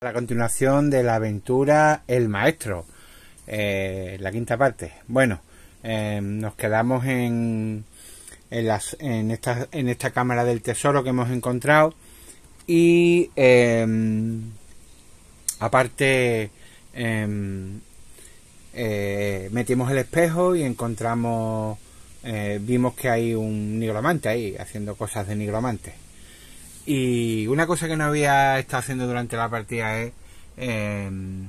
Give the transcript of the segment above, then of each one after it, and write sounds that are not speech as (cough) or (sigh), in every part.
La continuación de la aventura El Maestro, eh, la quinta parte. Bueno, eh, nos quedamos en, en, las, en, esta, en esta cámara del tesoro que hemos encontrado y eh, aparte metimos el espejo y encontramos, vimos que hay un nigromante ahí haciendo cosas de nigromante. Y una cosa que no había estado haciendo durante la partida es em,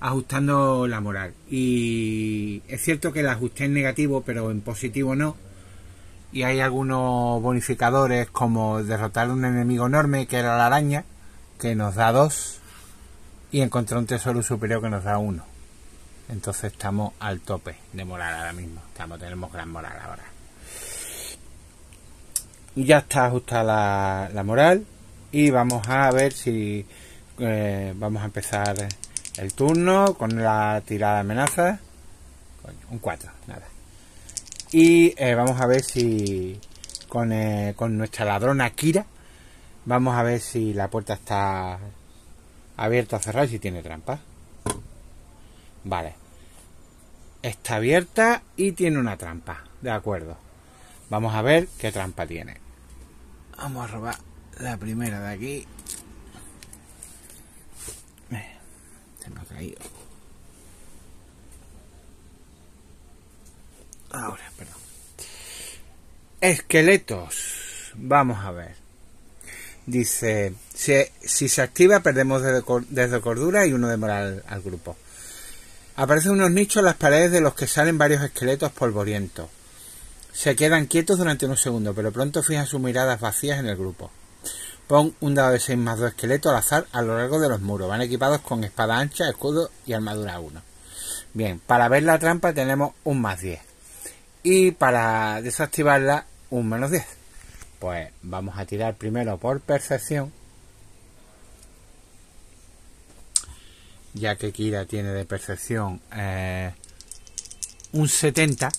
ajustando la moral. Y es cierto que el ajuste es negativo, pero en positivo no. Y hay algunos bonificadores como derrotar a un enemigo enorme que era la araña, que nos da dos. Y encontrar un tesoro superior que nos da uno. Entonces estamos al tope de moral ahora mismo. Estamos, tenemos gran moral ahora ya está ajustada la, moral. Y vamos a ver si eh, vamos a empezar el turno con la tirada de amenaza. Un 4 nada. Y eh, vamos a ver si con, eh, con nuestra ladrona Kira vamos a ver si la puerta está abierta o cerrada y si tiene trampa. Vale. Está abierta y tiene una trampa. De acuerdo. Vamos a ver qué trampa tiene. Vamos a robar la primera de aquí. Se me ha caído. Ahora, perdón. Esqueletos. Vamos a ver. Dice, si, se activa perdemos desde, cordura y uno de moral al grupo. Aparecen unos nichos en las paredes de los que salen varios esqueletos polvorientos. Se quedan quietos durante unos segundos, pero pronto fijan sus miradas vacías en el grupo. Pon un dado de 6 más 2 esqueletos al azar a lo largo de los muros. Van equipados con espada ancha, escudo y armadura 1. Bien, para ver la trampa tenemos un más 10. Y para desactivarla, un menos 10. Pues vamos a tirar primero por percepción. Ya que Kira tiene de percepción eh, un 70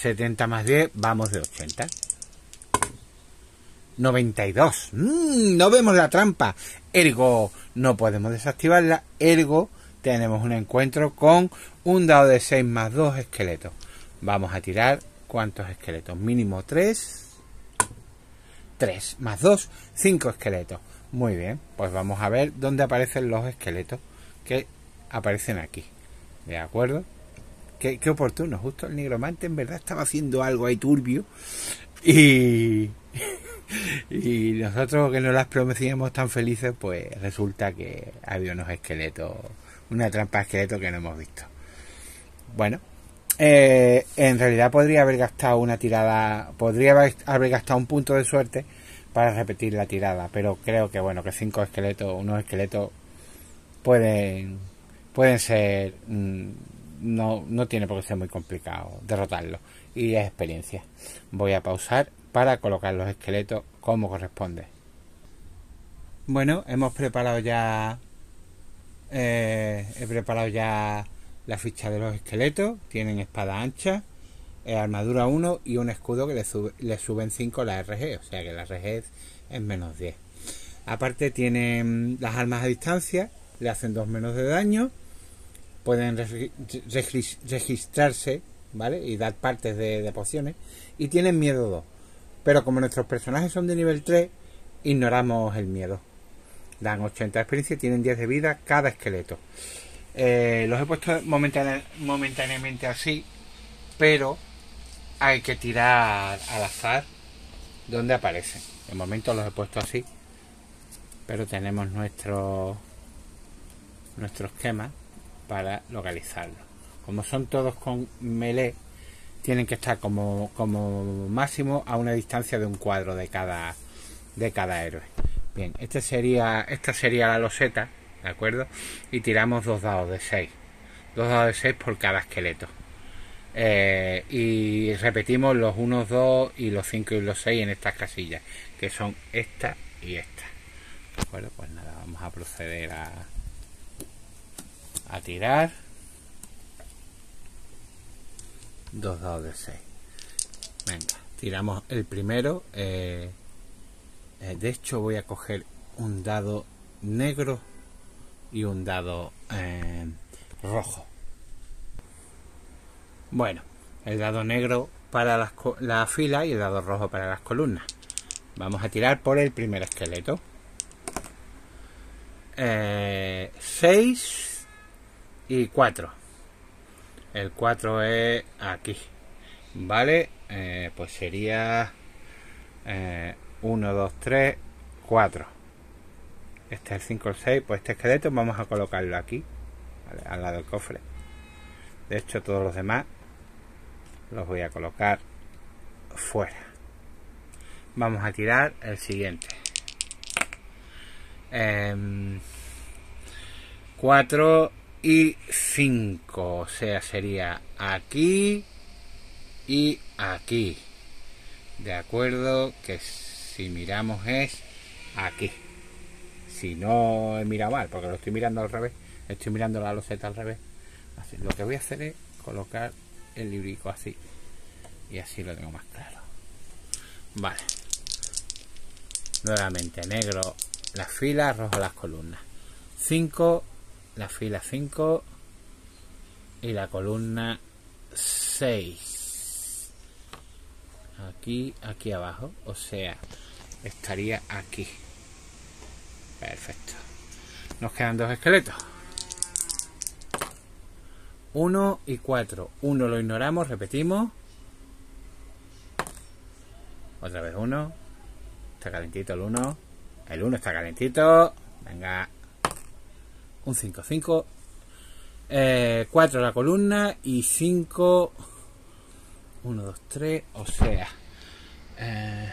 70 más 10, vamos de 80. 92. Mm, no vemos la trampa. Ergo, no podemos desactivarla. Ergo, tenemos un encuentro con un dado de 6 más 2 esqueletos. Vamos a tirar cuántos esqueletos. Mínimo 3. 3 más 2, 5 esqueletos. Muy bien, pues vamos a ver dónde aparecen los esqueletos que aparecen aquí. ¿De acuerdo? Qué, oportuno, justo el nigromante en verdad estaba haciendo algo ahí turbio y, (laughs) y nosotros que no las prometíamos tan felices, pues resulta que había unos esqueletos, una trampa de esqueleto que no hemos visto. Bueno, eh, en realidad podría haber gastado una tirada, podría haber gastado un punto de suerte para repetir la tirada, pero creo que bueno, que cinco esqueletos, unos esqueletos pueden, pueden ser mm, no, no tiene por qué ser muy complicado derrotarlo. Y es experiencia. Voy a pausar para colocar los esqueletos como corresponde. Bueno, hemos preparado ya. Eh, he preparado ya la ficha de los esqueletos. Tienen espada ancha, eh, armadura 1 y un escudo que le, le suben 5 la RG. O sea que la RG es menos 10. Aparte tienen las armas a distancia, le hacen 2 menos de daño pueden registrarse, ¿vale? Y dar partes de, pociones. Y tienen miedo 2. Pero como nuestros personajes son de nivel 3, ignoramos el miedo. Dan 80 de experiencia y tienen 10 de vida cada esqueleto. Eh, los he puesto momentáneamente así, pero hay que tirar al azar donde aparecen. De momento los he puesto así, pero tenemos nuestro nuestro esquema para localizarlo. Como son todos con melee, tienen que estar como, como máximo a una distancia de un cuadro de cada, de cada héroe. Bien, este sería, esta sería la loseta, ¿de acuerdo? Y tiramos dos dados de 6. Dos dados de 6 por cada esqueleto. Eh, y repetimos los 1, 2 y los 5 y los 6 en estas casillas, que son esta y esta. ¿De acuerdo? Pues nada, vamos a proceder a, a tirar dos dados de 6 venga tiramos el primero eh, eh, de hecho voy a coger un dado negro y un dado eh, rojo. Bueno, el dado negro para las, la fila y el dado rojo para las columnas. Vamos a tirar por el primer esqueleto. 6 eh, y 4. El 4 es aquí. Vale, eh, pues sería 1, 2, 3, 4. Este es el 5 el 6. Pues este esqueleto vamos a colocarlo aquí, al lado del cofre. De hecho, todos los demás los voy a colocar fuera vamos a tirar el siguiente 4 em, y 5 o sea sería aquí y aquí. De acuerdo que si miramos es aquí. Si no he mirado mal porque lo estoy mirando al revés estoy mirando la loseta al revés. Así, lo que voy a hacer es colocar el librico así. Y así lo tengo más claro. Vale. Nuevamente negro las filas rojo las columnas. 5 la fila 5 y la columna 6 aquí aquí abajo o sea estaría aquí perfecto nos quedan dos esqueletos 1 y 4. 1 lo ignoramos, repetimos. Otra vez 1. Está calentito el 1. El 1 está calentito. Venga. Un 5, 5. 4 la columna y 5. 1, 2, 3. O sea. Eh,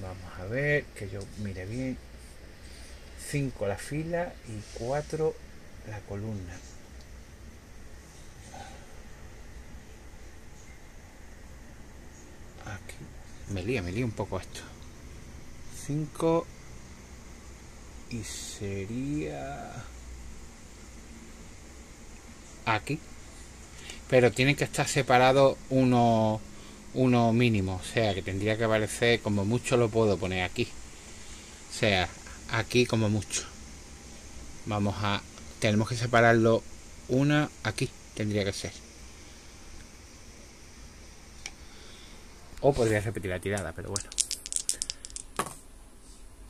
vamos a ver que yo mire bien. 5 la fila y 4 la columna. Me lía, me lía un poco esto. 5 y sería aquí. Pero tiene que estar separado uno, uno mínimo. O sea, que tendría que aparecer como mucho lo puedo poner aquí. O sea, aquí como mucho. Vamos a... Tenemos que separarlo una aquí. Tendría que ser. O podría repetir la tirada, pero bueno.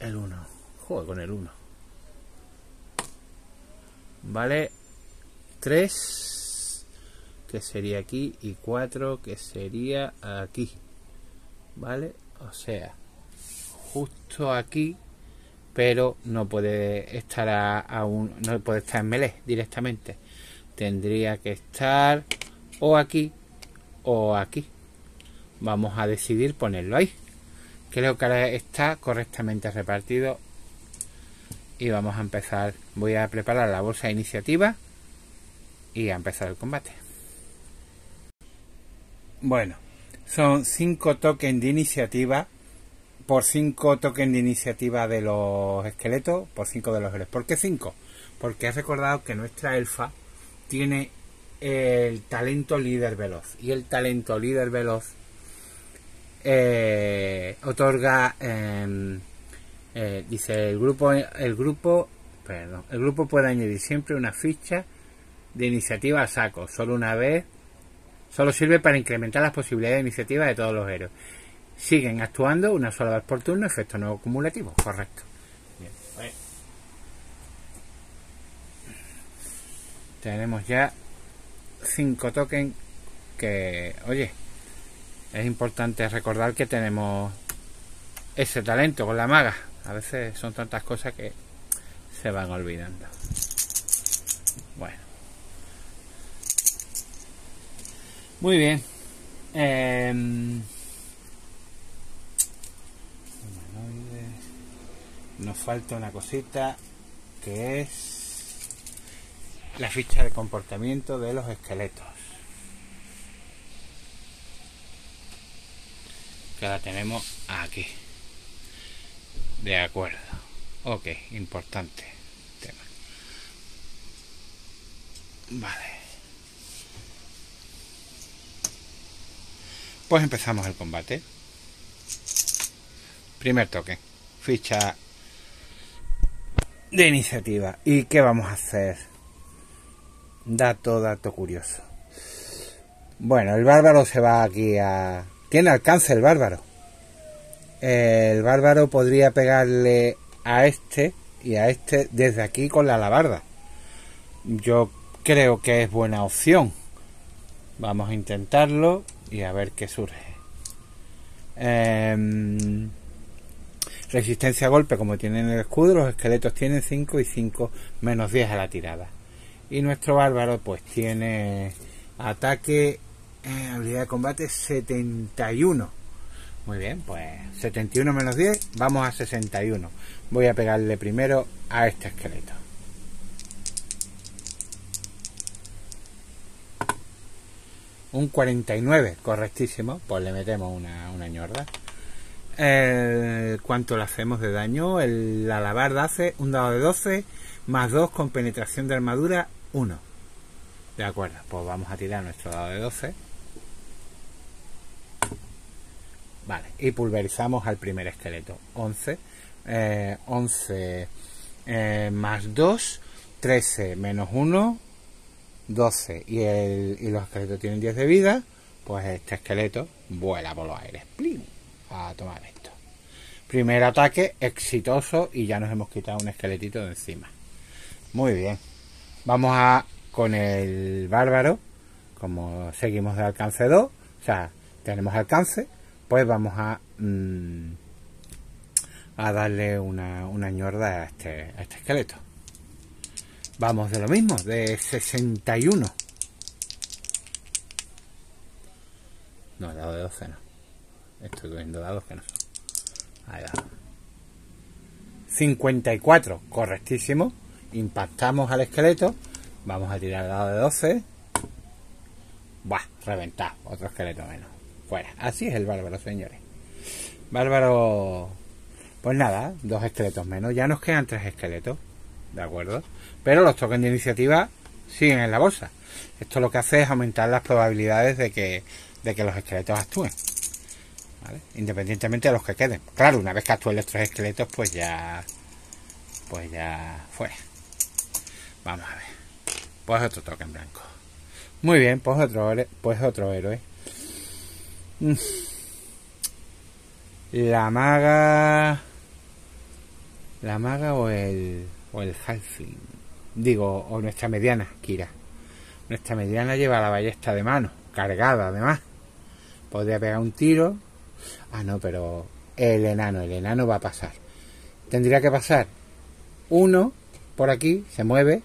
El 1. Juego con el 1. Vale. 3. Que sería aquí. Y 4. Que sería aquí. Vale. O sea. Justo aquí. Pero no puede estar a, un, no puede estar en melee directamente. Tendría que estar o aquí o aquí vamos a decidir ponerlo ahí creo que ahora está correctamente repartido y vamos a empezar. Voy a preparar la bolsa de iniciativa y a empezar el combate. Bueno son 5 tokens de iniciativa. Por 5 tokens de iniciativa de los esqueletos por 5 de los héroes ¿por qué 5? porque has recordado que nuestra elfa tiene el talento líder veloz. Y el talento líder veloz eh, otorga em, eh, dice el grupo el grupo perdón, el grupo puede añadir siempre una ficha de iniciativa a saco solo una vez solo sirve para incrementar las posibilidades de iniciativa de todos los héroes. Siguen actuando una sola vez por turno efecto nuevo acumulativo correcto. Tenemos ya 5 tokens que oye es importante recordar que tenemos ese talento con la maga. A veces son tantas cosas que se van olvidando. Bueno. Muy bien. Em, nos falta una cosita que es la ficha de comportamiento de los esqueletos. que la tenemos aquí de acuerdo ok importante tema vale pues empezamos el combate primer toque ficha de iniciativa. ¿Y qué vamos a hacer? Dato, dato curioso. Bueno, el bárbaro se va aquí a... Tiene alcance el bárbaro. El bárbaro podría pegarle a este y a este desde aquí con la alabarda. Yo creo que es buena opción. Vamos a intentarlo y a ver qué surge. Em, resistencia a golpe, como tienen el escudo, los esqueletos tienen 5 y 5 menos 10 a la tirada. Y nuestro bárbaro pues tiene ataque, habilidad de combate 71. Muy bien, pues 71 menos 10, vamos a 61. Voy a pegarle primero a este esqueleto. Un 49, correctísimo. Pues le metemos una, una ñorda. Eh, ¿Cuánto le hacemos de daño? El, la alabarda hace un dado de 12 más 2 con penetración de armadura 1. De acuerdo, pues vamos a tirar nuestro dado de 12. Vale, y pulverizamos al primer esqueleto. 11. 11 eh, eh, más 2, 13 menos 1, 12. Y, el, y los esqueletos tienen 10 de vida. Pues este esqueleto vuela por los aires. ¡Plim! A tomar esto. Primer ataque exitoso y ya nos hemos quitado un esqueletito de encima. Muy bien. Vamos a con el bárbaro, como seguimos de alcance 2, o sea, tenemos alcance, pues vamos a, mm, a darle una, una ñorda a este, a este esqueleto. Vamos de lo mismo, de 61. No, dado de 12 no. Estoy cogiendo dados que no son. Ahí va. 54, correctísimo. Impactamos al esqueleto Vamos a tirar el dado de 12. Buah, reventado. Otro esqueleto menos. Fuera. Así es el bárbaro, señores. Bárbaro. Pues nada, dos esqueletos menos. Ya nos quedan tres esqueletos. ¿De acuerdo? Pero los tokens de iniciativa siguen en la bolsa. Esto lo que hace es aumentar las probabilidades de que, de que los esqueletos actúen. ¿Vale? Independientemente de los que queden. Claro, una vez que actúen los tres esqueletos, pues ya. Pues ya fuera. Vamos a ver. Pues otro toque en blanco. Muy bien, pues otro, pues otro héroe. Mm. La maga. La maga o el. o el halfling. Digo, o nuestra mediana, Kira. Nuestra mediana lleva la ballesta de mano, cargada además. Podría pegar un tiro. Ah, no, pero el enano, el enano va a pasar. Tendría que pasar uno por aquí, se mueve,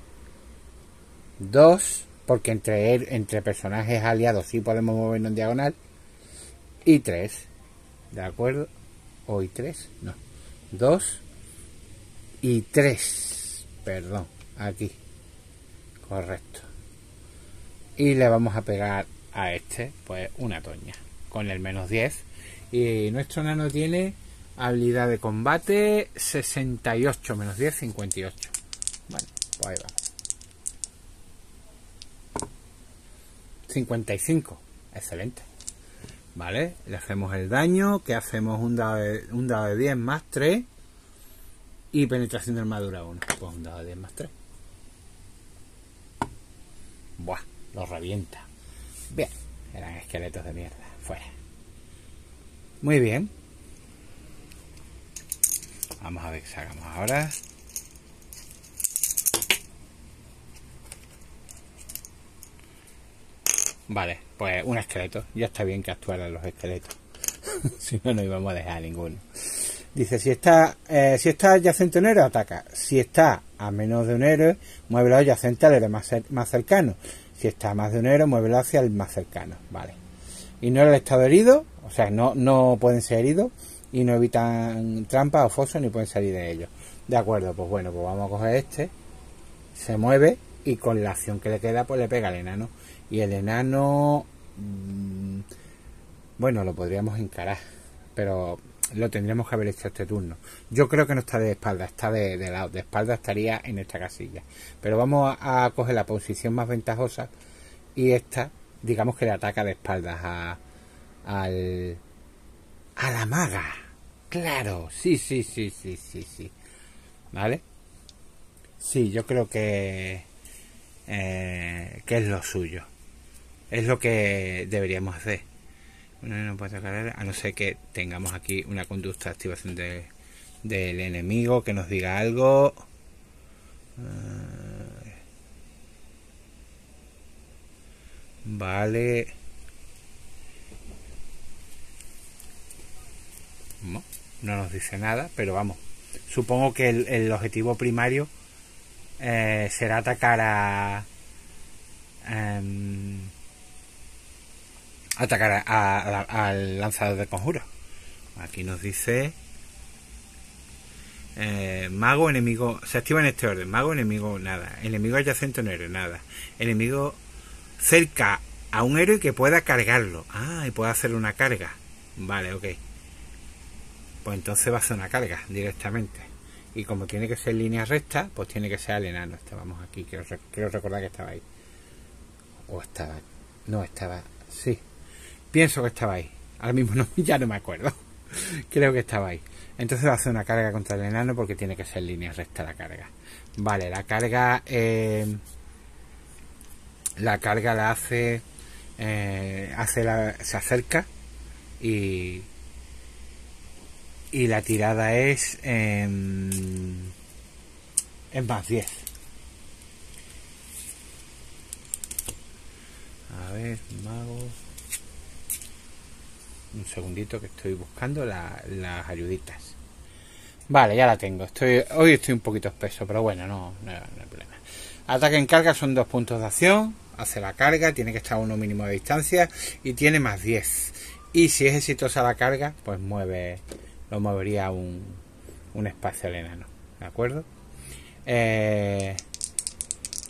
Dos, porque entre, entre personajes aliados sí podemos movernos en diagonal. Y tres, ¿de acuerdo? O y tres, no. Dos y tres, perdón, aquí. Correcto. Y le vamos a pegar a este, pues una toña, con el menos 10. Y nuestro nano tiene habilidad de combate 68, menos 10, 58. Bueno, pues ahí vamos. 55. Excelente. Vale, le hacemos el daño, que hacemos un dado de, un dado de 10 más 3 y penetración de armadura 1. Pues un dado de 10 más 3. Buah, lo revienta. Bien, eran esqueletos de mierda. Fuera. Muy bien. Vamos a ver qué sacamos ahora. Vale, pues un esqueleto. Ya está bien que actuaran los esqueletos. (laughs) si no, no íbamos a dejar ninguno. Dice, si está, eh, si está adyacente a un héroe, ataca. Si está a menos de un héroe, muévelo adyacente al héroe más, más cercano. Si está a más de un héroe, muévelo hacia el más cercano. Vale. Y no el estado herido, o sea, no, no pueden ser heridos y no evitan trampas o fosos ni pueden salir de ellos. De acuerdo, pues bueno, pues vamos a coger este. Se mueve y con la acción que le queda, pues le pega al enano. Y el enano, mm, bueno, lo podríamos encarar, pero lo tendríamos que haber hecho este turno. Yo creo que no está de espalda, está de, lado. De espalda estaría en esta casilla. Pero vamos a, coger la posición más ventajosa y esta, digamos que le ataca de espaldas a, al, a la maga. Claro, sí, sí, sí, sí, sí, sí. ¿Vale? Sí, yo creo que, eh, que es lo suyo. Es lo que deberíamos hacer. no puede a no ser que tengamos aquí una conducta de activación de, del enemigo que nos diga algo. Eh, vale. No, no nos dice nada, pero vamos. Supongo que el, objetivo primario eh, será atacar a... Em, atacar al lanzador de conjuros. Aquí nos dice eh, mago, enemigo, se activa en este orden. Mago, enemigo, nada. Enemigo adyacente un héroe, nada. Enemigo cerca a un héroe que pueda cargarlo. Ah, y puede hacer una carga. Vale, ok. Pues entonces va a hacer una carga directamente. Y como tiene que ser línea recta, pues tiene que ser al enano. Estábamos aquí, quiero, quiero recordar que estaba ahí. O estaba. No, estaba. Sí. Pienso que estaba ahí. Ahora mismo no, (laughs) ya no me acuerdo. Creo que estaba ahí. Entonces va a hacer una carga contra el enano porque tiene que ser línea recta la carga. Vale, la carga. Eh, la carga la hace. Eh, hace la, se acerca y. Y la tirada es. En más 10. A ver, mago un segundito que estoy buscando las ayuditas. Vale, ya la tengo. Estoy, hoy estoy un poquito espeso, pero bueno, no, no, hay problema. Ataque en carga son dos puntos de acción. Hace la carga, tiene que estar a uno mínimo de distancia y tiene más 10. Y si es exitosa la carga, pues mueve, lo movería un, un espacio al enano. ¿De acuerdo? Eh,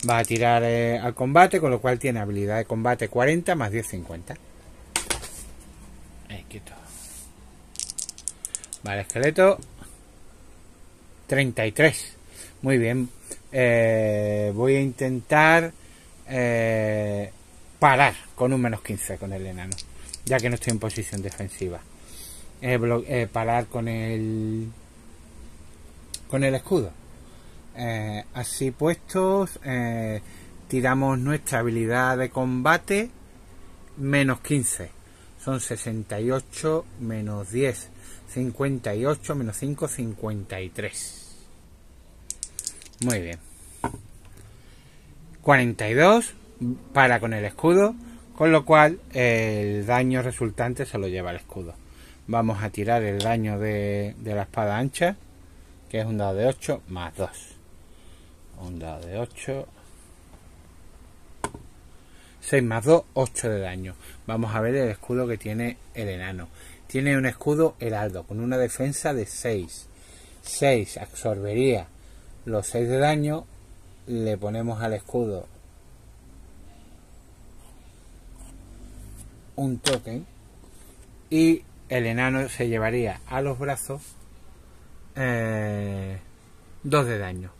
va a tirar eh, al combate, con lo cual tiene habilidad de combate 40 más 10, 50. Vale, esqueleto. 33. Muy bien. Eh, voy a intentar eh, parar con un menos 15 con el enano. Ya que no estoy en posición defensiva. Eh, parar con el con el escudo. así puestos, tiramos nuestra habilidad de combate menos 15 son 68 menos 10. 58 menos 5, 53. Muy bien. 42 para con el escudo, con lo cual el daño resultante se lo lleva el escudo. Vamos a tirar el daño de, de la espada ancha, que es un dado de 8 más 2. Un dado de 8 6 más 2, 8 de daño. Vamos a ver el escudo que tiene el enano. Tiene un escudo heraldo con una defensa de 6. 6 absorbería los 6 de daño. Le ponemos al escudo un token. Y el enano se llevaría a los brazos 2 eh, de daño.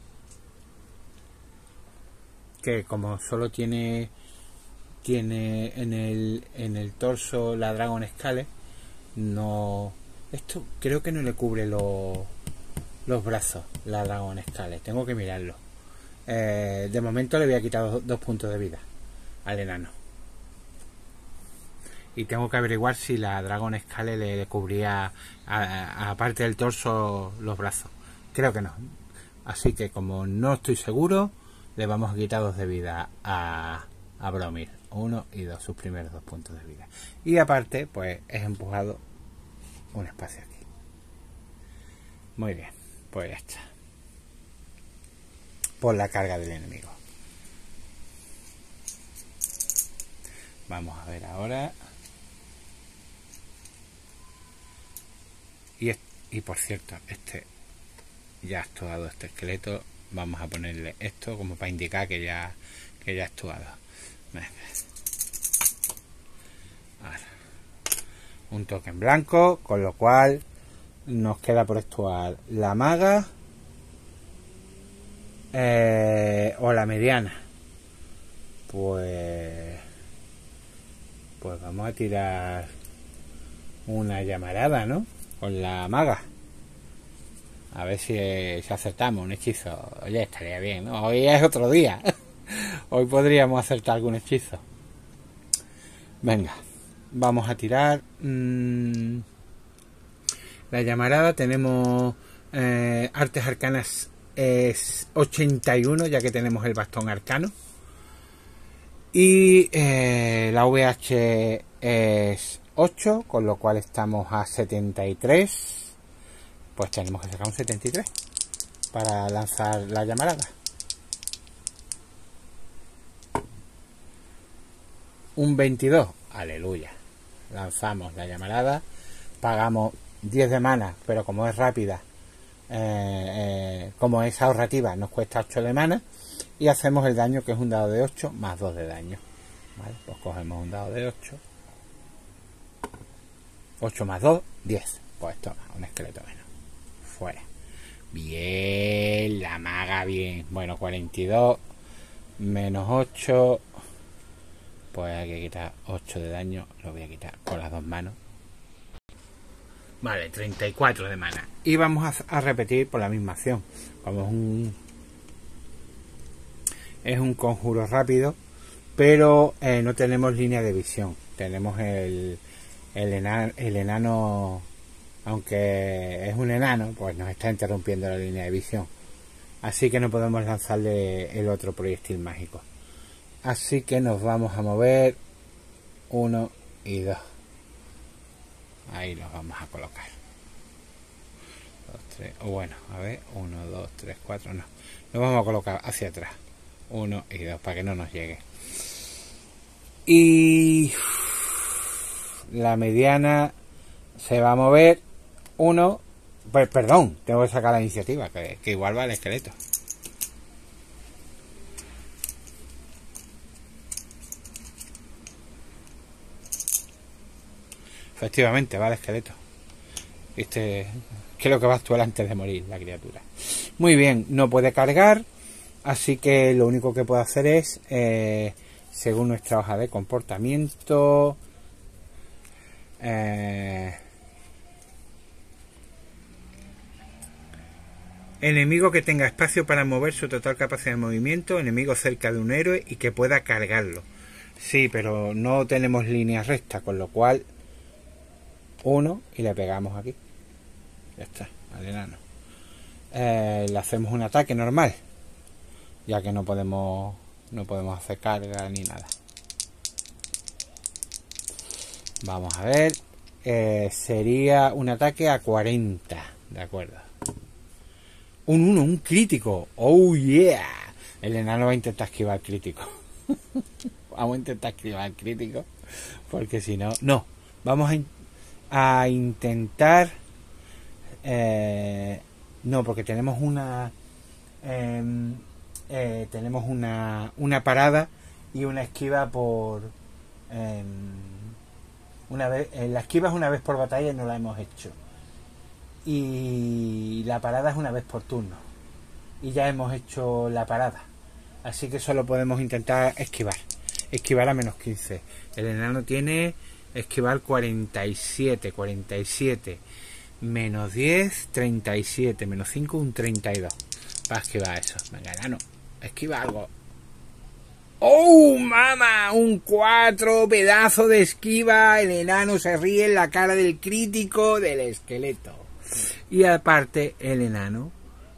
Que como solo tiene tiene en el, en el torso la Dragon Scale. No. Esto creo que no le cubre los, los brazos, la Dragon Scale. Tengo que mirarlo. Eh, de momento le había quitado dos, puntos de vida al enano. Y tengo que averiguar si la Dragon Scale le, cubría, aparte del torso, los brazos. Creo que no. Así que como no estoy seguro, le vamos a quitar dos de vida a, a Bromir. Uno y dos, sus primeros dos puntos de vida. Y aparte, pues es empujado un espacio aquí. Muy bien, pues ya está. Por la carga del enemigo. Vamos a ver ahora. Y, y por cierto, este ya ha actuado este esqueleto. Vamos a ponerle esto como para indicar que ya, que ya ha actuado. Un token blanco, con lo cual nos queda por actuar la maga eh, o la mediana. Pues, pues vamos a tirar una llamarada, ¿no? Con la maga. A ver si, si acertamos un hechizo. Oye, estaría bien, ¿no? Hoy es otro día. (laughs) Hoy podríamos acertar algún hechizo. Venga, vamos a tirar. Mm, la llamarada tenemos eh, artes arcanas es 81, ya que tenemos el bastón arcano. Y eh, la VH es 8, con lo cual estamos a 73. Pues tenemos que sacar un 73 para lanzar la llamarada. Un 22, aleluya. Lanzamos la llamarada, pagamos 10 de mana, pero como es rápida, eh, eh, como es ahorrativa, nos cuesta 8 de mana y hacemos el daño que es un dado de 8 más 2 de daño. ¿Vale? Pues cogemos un dado de 8. 8 más 2, 10. Pues toma, un esqueleto menos. Fuera. Bien, la maga bien. Bueno, 42 menos 8. Pues hay que quitar 8 de daño. Lo voy a quitar con las dos manos. Vale, 34 de mana. Y vamos a, repetir por la misma acción. Como es un, es un conjuro rápido, pero eh, no tenemos línea de visión. Tenemos el, el, enano, el enano, aunque es un enano, pues nos está interrumpiendo la línea de visión. Así que no podemos lanzarle el otro proyectil mágico. Así que nos vamos a mover uno y dos. Ahí los vamos a colocar. o bueno, a ver, 1, 2, 3, 4, no. Los vamos a colocar hacia atrás. 1 y 2 para que no nos llegue. Y la mediana se va a mover 1. Pues perdón, tengo que sacar la iniciativa, que, que igual va el esqueleto. Efectivamente, va el esqueleto. Este, creo que va a actuar antes de morir la criatura. Muy bien, no puede cargar, así que lo único que puede hacer es, eh, según nuestra hoja de comportamiento, eh, Enemigo que tenga espacio para mover su total capacidad de movimiento, enemigo cerca de un héroe y que pueda cargarlo. Sí, pero no tenemos línea recta, con lo cual uno y le pegamos aquí. Ya está, al enano. Eh, le hacemos un ataque normal, ya que no podemos no podemos hacer carga ni nada. Vamos a ver. Eh, sería un ataque a 40. De acuerdo. Un 1, un crítico. Oh yeah. El enano va a intentar esquivar crítico. (laughs) vamos a intentar esquivar crítico. Porque si no. No. Vamos a a intentar eh, no porque tenemos una em, eh, tenemos una, una parada y una esquiva por em, una vez eh, la esquiva es una vez por batalla y no la hemos hecho. Y la parada es una vez por turno. Y ya hemos hecho la parada. Así que solo podemos intentar esquivar. Esquivar a menos 15 el enano tiene esquivar 47, 47, menos 10, 37, menos 5, un 32. Para esquivar eso. Venga, no, esquiva algo. ¡Oh, mama! Un 4, pedazo de esquiva. El enano se ríe en la cara del crítico del esqueleto. Y aparte, el enano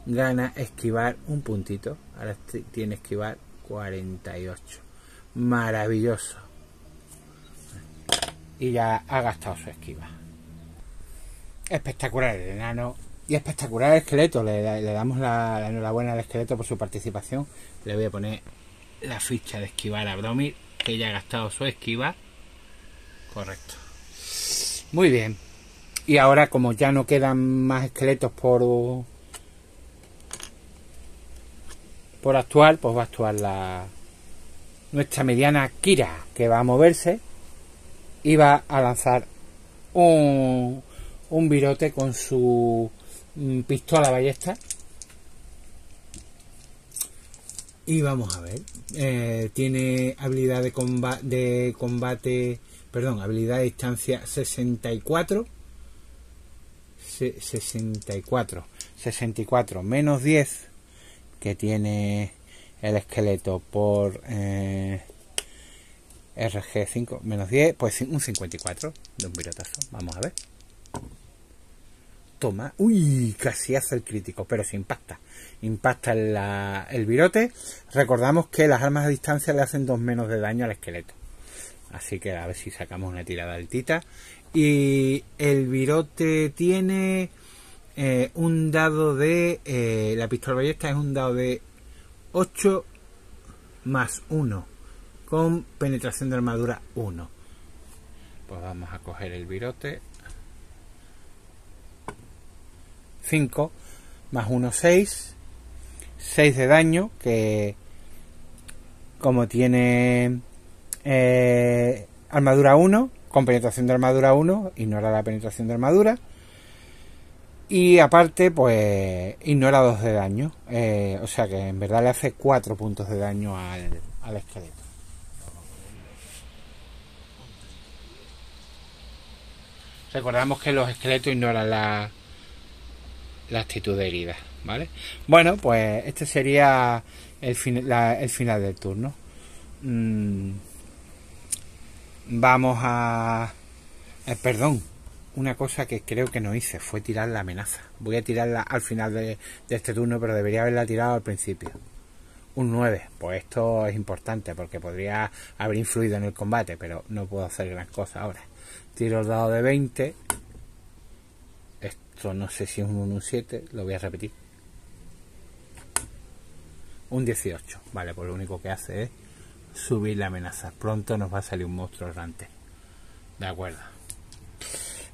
gana esquivar un puntito. Ahora tiene esquivar 48. Maravilloso y ya ha gastado su esquiva. Espectacular el enano y espectacular el esqueleto. Le, damos la, enhorabuena al esqueleto por su participación. Le voy a poner la ficha de esquivar a Bromir, que ya ha gastado su esquiva. Correcto. Muy bien. Y ahora, como ya no quedan más esqueletos por por actuar, pues va a actuar la nuestra mediana Kira, que va a moverse iba a lanzar un, un virote con su mm, pistola ballesta. Y vamos a ver. Eh, tiene habilidad de combate, de combate, perdón, habilidad de distancia 64. 64. 64 menos 10 que tiene el esqueleto por eh, RG5 menos 10, pues un 54 de un virotazo. Vamos a ver. Toma. Uy, casi hace el crítico, pero se impacta. Impacta el virote. Recordamos que las armas a distancia le hacen dos menos de daño al esqueleto. Así que a ver si sacamos una tirada altita. Y el virote tiene eh, un dado de... Eh, la pistola ballesta es un dado de 8 más 1 con penetración de armadura 1. Pues vamos a coger el virote. 5 más 1, 6. 6 de daño que como tiene eh, armadura 1, con penetración de armadura 1, ignora la penetración de armadura. Y aparte, pues ignora 2 de daño. Eh, o sea que en verdad le hace 4 puntos de daño al, al esqueleto. Recordamos que los esqueletos ignoran la, la actitud de herida, ¿vale? Bueno, pues este sería el, el final del turno. Mm, vamos a... Eh, perdón, una cosa que creo que no hice fue tirar la amenaza. Voy a tirarla al final de, este turno, pero debería haberla tirado al principio. Un 9, pues esto es importante porque podría haber influido en el combate, pero no puedo hacer gran cosa ahora. Tiro el dado de 20. Esto no sé si es un 1 un 7, lo voy a repetir. Un 18, vale, pues lo único que hace es subir la amenaza. Pronto nos va a salir un monstruo errante. De acuerdo.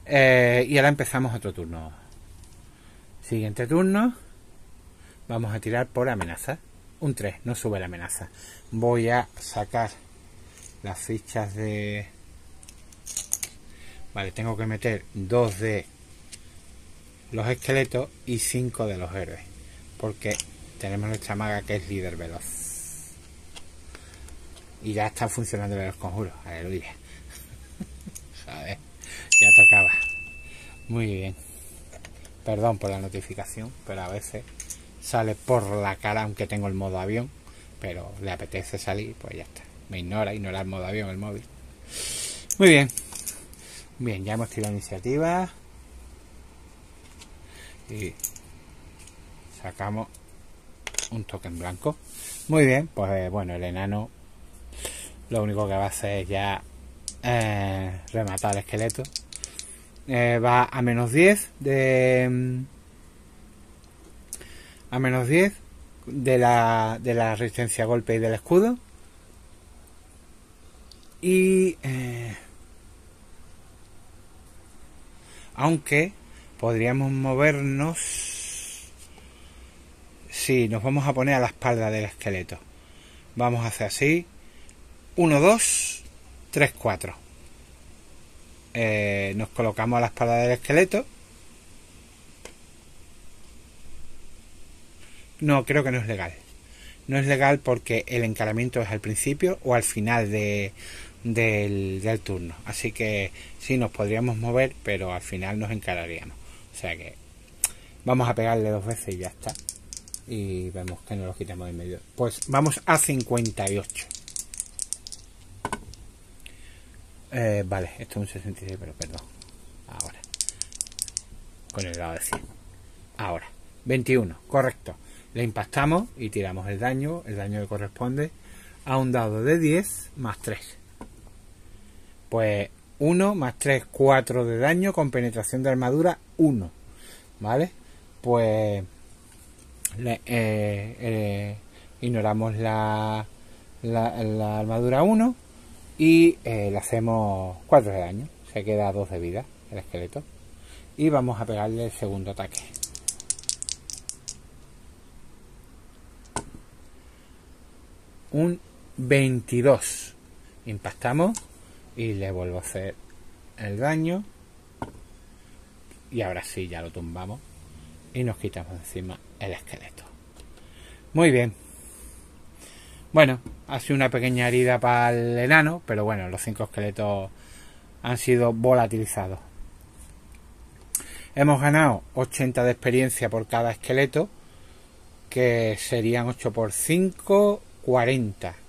Eh, y ahora empezamos otro turno. Siguiente turno. Vamos a tirar por amenaza. Un 3, no sube la amenaza. Voy a sacar las fichas de... Vale, tengo que meter dos de los esqueletos y cinco de los héroes. Porque tenemos nuestra maga que es líder veloz. Y ya están funcionando los conjuros. Aleluya. (laughs) ¿Sabes? Ya tocaba. Muy bien. Perdón por la notificación, pero a veces sale por la cara, aunque tengo el modo avión. Pero le apetece salir, pues ya está. Me ignora, ignora el modo avión, el móvil. Muy bien. Bien, ya hemos tirado iniciativa. Y sacamos un token blanco. Muy bien, pues bueno, el enano lo único que va a hacer es ya eh, rematar el esqueleto. Eh, va a menos 10 de... Mm, a menos 10 de la, de la resistencia a golpe y del escudo. Y... Eh, aunque podríamos movernos... Si nos vamos a poner a la espalda del esqueleto. Vamos a hacer así 1, 2, 3, 4. nos colocamos a la espalda del esqueleto. No, creo que no es legal. No es legal porque el encaramiento es al principio o al final de, del, del, turno. Así que sí nos podríamos mover, pero al final nos encararíamos. O sea que vamos a pegarle dos veces y ya está. Y vemos que no lo quitamos de medio. Pues vamos a 58. Eh, vale, esto es un 66, pero perdón. Ahora. Con el lado de 100. Ahora. 21, correcto. Le impactamos y tiramos el daño, el daño que corresponde a un dado de 10 más 3. Pues 1 más 3, 4 de daño con penetración de armadura 1. ¿Vale? Pues le, eh, eh, ignoramos la, la, la armadura 1 y eh, le hacemos 4 de daño. Se queda 2 de vida el esqueleto. Y vamos a pegarle el segundo ataque. Un 22. Impactamos y le vuelvo a hacer el daño. Y ahora sí, ya lo tumbamos. Y nos quitamos encima el esqueleto. Muy bien. Bueno, ha sido una pequeña herida para el enano, pero bueno, los cinco esqueletos han sido volatilizados. Hemos ganado 80 de experiencia por cada esqueleto, que serían 8 por 5, 40.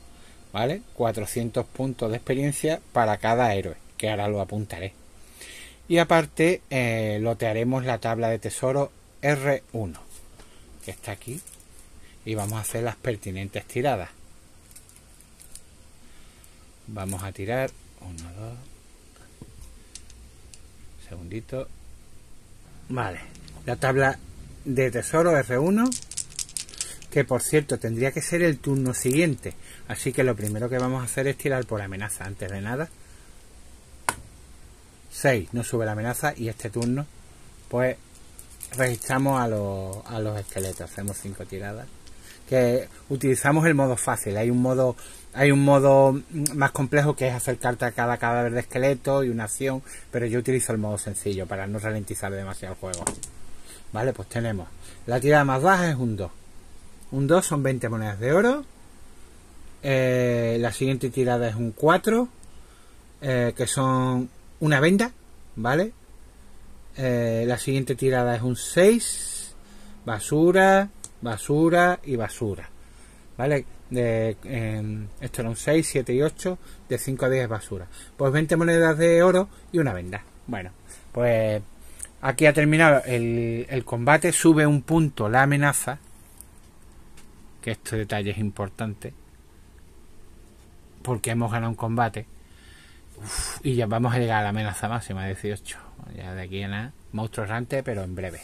¿Vale? 400 puntos de experiencia para cada héroe, que ahora lo apuntaré. Y aparte, eh, lotearemos la tabla de tesoro R1, que está aquí. Y vamos a hacer las pertinentes tiradas. Vamos a tirar. 1, 2. Segundito. Vale. La tabla de tesoro R1. Que por cierto tendría que ser el turno siguiente. Así que lo primero que vamos a hacer es tirar por amenaza antes de nada. 6 no sube la amenaza y este turno pues registramos a los, a los esqueletos. Hacemos 5 tiradas. Que utilizamos el modo fácil. Hay un modo hay un modo más complejo que es hacer carta a cada cadáver de esqueleto y una acción, pero yo utilizo el modo sencillo para no ralentizar demasiado el juego. Vale, pues tenemos la tirada más baja es un 2. Un 2 son 20 monedas de oro. Eh, la siguiente tirada es un 4, eh, que son una venda, ¿vale? Eh, la siguiente tirada es un 6, basura, basura y basura, ¿vale? de esto era un 6, 7 y 8, de 5 a 10 basura. Pues 20 monedas de oro y una venda. Bueno, pues aquí ha terminado el, el combate, sube un punto la amenaza, que este detalle es importante, porque hemos ganado un combate. y ya vamos a llegar a la amenaza máxima, 18. Ya de aquí en nada, monstruo errante, pero en breve.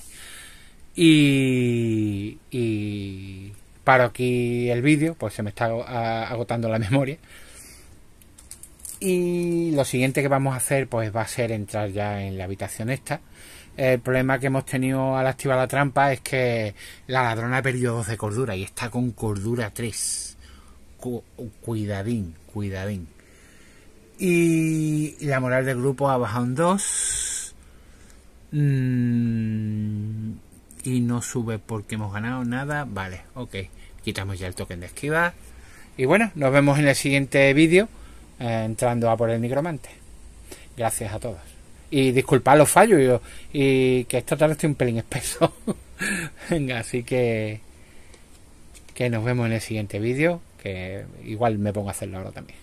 Y, y paro aquí el vídeo, pues se me está agotando la (laughs) memoria. Y lo siguiente que vamos a hacer pues va a ser entrar ya en la habitación esta. El problema que hemos tenido al activar la trampa es que la ladrona ha perdido 12 de cordura y está con cordura 3. Cuidadín, cuidadín. Y la moral del grupo ha bajado un 2. Mm, y no sube porque hemos ganado nada. Vale, ok. Quitamos ya el token de esquiva. Y bueno, nos vemos en el siguiente vídeo eh, entrando a por el micromante. Gracias a todos. Y disculpad los fallos y que esta tarde estoy un pelín espeso. (laughs) Venga, así que que nos vemos en el siguiente vídeo, que igual me pongo a hacerlo ahora también.